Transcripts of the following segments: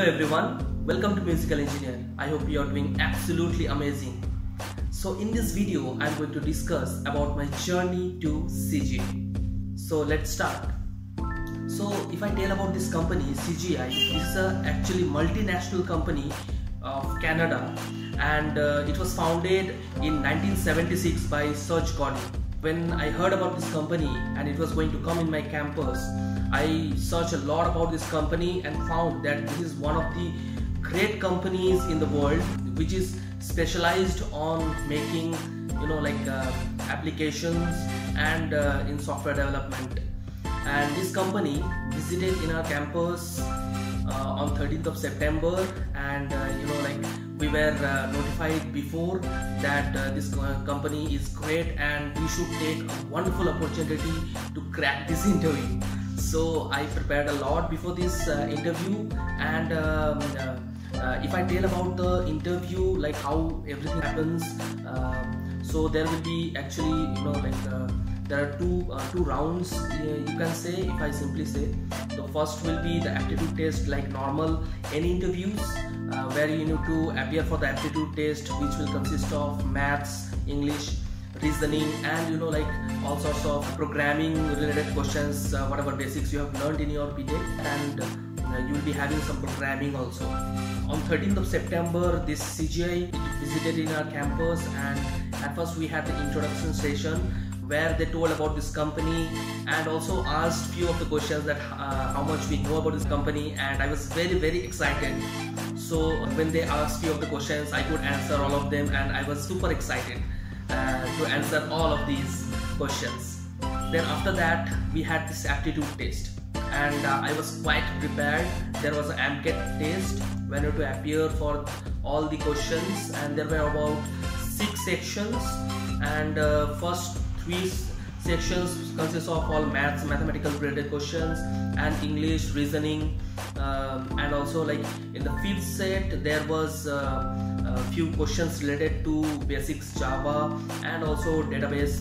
Hello everyone, welcome to Musical Engineer. I hope you are doing absolutely amazing. So in this video, I'm going to discuss about my journey to CGI. So let's start. So if I tell about this company, CGI, is a actually multinational company of Canada and uh, it was founded in 1976 by Serge Godin. When I heard about this company and it was going to come in my campus, I searched a lot about this company and found that this is one of the great companies in the world which is specialized on making you know like uh, applications and uh, in software development. And this company visited in our campus uh, on 13th of September and uh, you know like we were uh, notified before that uh, this company is great and we should take a wonderful opportunity to crack this interview. So I prepared a lot before this uh, interview and um, uh, if I tell about the interview like how everything happens um, so there will be actually you know like there are two uh, two rounds uh, you can say if i simply say. The first will be the aptitude test like normal any interviews uh, where you need to appear for the aptitude test which will consist of maths english reasoning and you know like all sorts of programming related questions uh, whatever basics you have learned in your btech and uh, you will be having some programming also. On 13th of september this cgi visited in our campus and at first we had the introduction session where they told about this company and also asked few of the questions that uh, how much we know about this company and I was very very excited so when they asked few of the questions I could answer all of them and I was super excited uh, to answer all of these questions. Then after that we had this aptitude test. And uh, I was quite prepared. There was an AMCAT test when you to appear for all the questions. And there were about six sections. And uh, first three sections consist of all maths mathematical related questions and english reasoning um, and also like in the fifth set there was uh, a few questions related to basics java and also database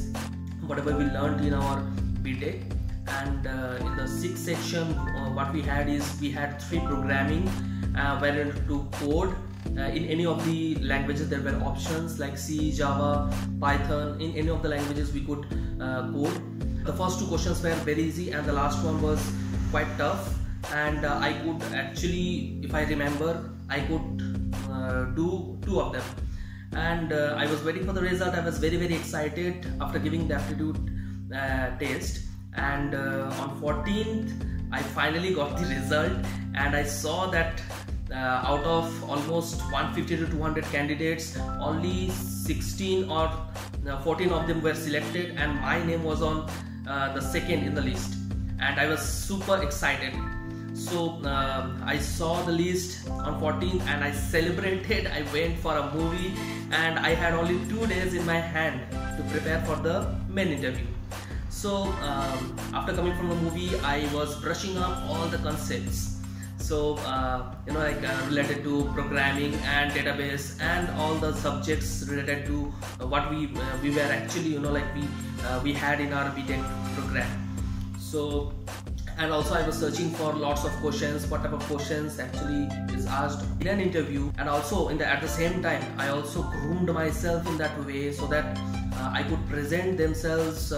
whatever we learned in our btech and uh, in the sixth section uh, what we had is we had three programming uh, where to code in any of the languages there were options like C, Java, Python. In any of the languages we could uh, code. The first two questions were very easy and the last one was quite tough and uh, I could actually, if I remember, I could uh, do two of them. And uh, I was waiting for the result. I was very very excited after giving the aptitude uh, test. And on 14th, I finally got the result and I saw that uh, out of almost 150 to 200 candidates only 16 or uh, 14 of them were selected and my name was on uh, the second in the list. And I was super excited. So uh, I saw the list on 14th and I celebrated. I went for a movie and I had only two days in my hand to prepare for the main interview. So um, after coming from the movie I was brushing up all the concepts so uh, you know like uh, related to programming and database and all the subjects related to uh, what we uh, we were actually you know like we uh, we had in our btech program. So and also i was searching for lots of questions what type of questions actually is asked in an interview. And also in the at the same time i also groomed myself in that way so that uh, i could present themselves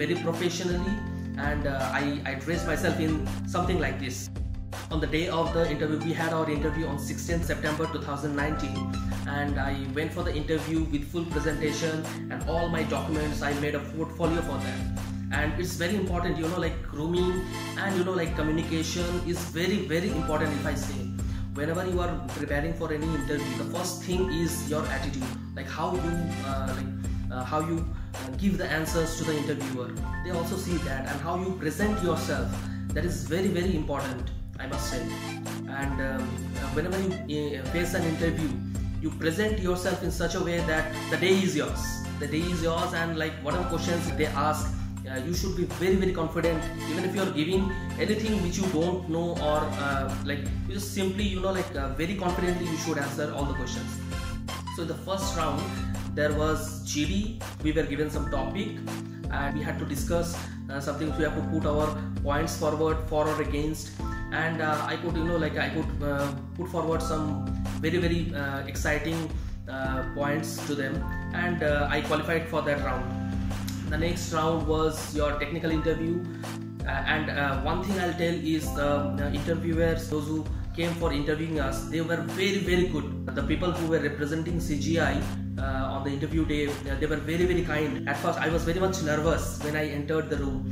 very professionally and I, I dressed myself in something like this on the day of the interview we had our interview on 16th september 2019 and i went for the interview with full presentation and all my documents. I made a portfolio for them. And it's very important you know like grooming and you know like communication is very very important if i say. Whenever you are preparing for any interview the first thing is your attitude. Like how you uh, like uh, how you uh, give the answers to the interviewer. They also see that and how you present yourself. That is very very important I must say. And um, whenever you uh, face an interview, you present yourself in such a way that the day is yours. The day is yours, and like whatever questions they ask, uh, you should be very very confident. Even if you are giving anything which you don't know, or uh, like you just simply you know like uh, very confidently you should answer all the questions. So the first round there was GD. We were given some topic and we had to discuss uh, something we have to put our points forward for or against and uh, I could you know like I could uh, put forward some very very uh, exciting uh, points to them and uh, I qualified for that round. The next round was your technical interview uh, and one thing I'll tell is the, interviewers, those who came for interviewing us, they were very very good. The people who were representing CGI on the interview day, they were very very kind. At first, I was very much nervous when I entered the room,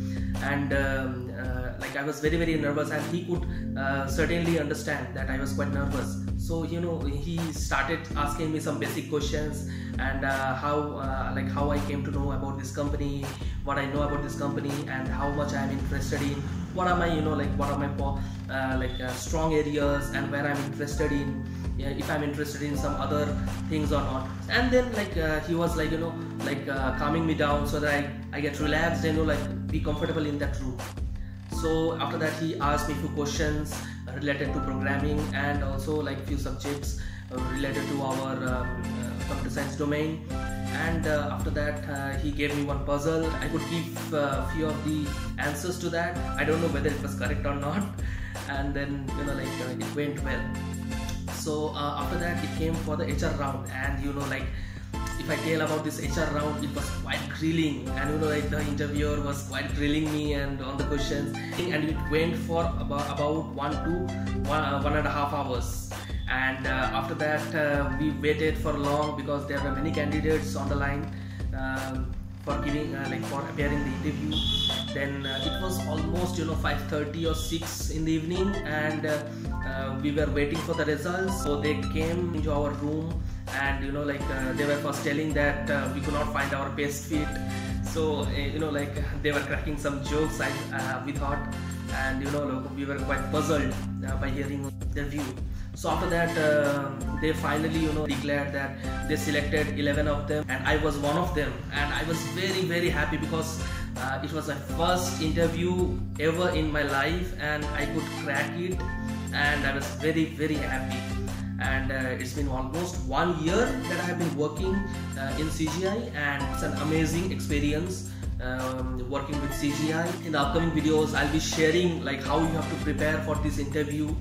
and um, like I was very very nervous, and he could uh, certainly understand that I was quite nervous. So you know, he started asking me some basic questions and uh, how uh, like how I came to know about this company, what I know about this company, and how much I am interested in. What are my you know like what are my uh, like uh, strong areas and where I'm interested in. Yeah, if I'm interested in some other things or not. And then like uh, he was like you know like uh, calming me down so that I, I get relaxed and you know like be comfortable in that room. So after that he asked me few questions related to programming and also like few subjects related to our um, computer science domain. And uh, after that uh, he gave me one puzzle. I could give uh, few of the answers to that. I don't know whether it was correct or not. And then you know like uh, it went well. So uh, after that it came for the hr round. And you know like if I tell about this HR round, it was quite grilling, and you know, like the interviewer was quite grilling me and on the questions, and it went for about about one to one, uh, one and a half hours. And uh, after that uh, we waited for long because there were many candidates on the line um, for giving uh, like for appearing the interview. Then uh, it was almost you know 5:30 or 6 in the evening. And uh, we were waiting for the results. So they came into our room and you know like uh, they were first telling that uh, we could not find our best fit. So eh, you know like they were cracking some jokes I, uh, we thought and you know we were quite puzzled by hearing their view. So after that uh, they finally you know declared that they selected 11 of them and i was one of them. And i was very very happy because uh, it was my first interview ever in my life and i could crack it. And i was very very happy and uh, it's been almost one year that i have been working uh, in cgi and it's an amazing experience um, working with CGI. In the upcoming videos, I'll be sharing like how you have to prepare for this interview,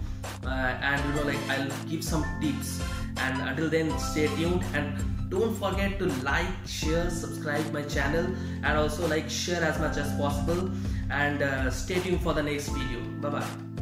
uh, and you know like I'll give some tips. And until then, stay tuned and don't forget to like, share, subscribe my channel, and also like share as much as possible. And uh, stay tuned for the next video. Bye bye.